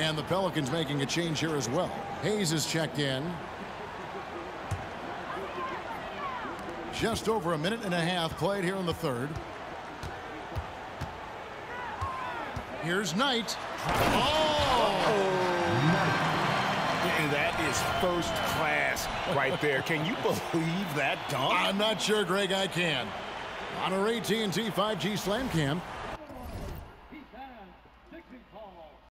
And the Pelicans making a change here as well. Hayes is checked in. Just over a minute and a half played here in the third. Here's Knight. Oh! oh! That is first class right there. Can you believe that dunk? I'm not sure, Greg, I can. On our AT&T 5G Slam Cam,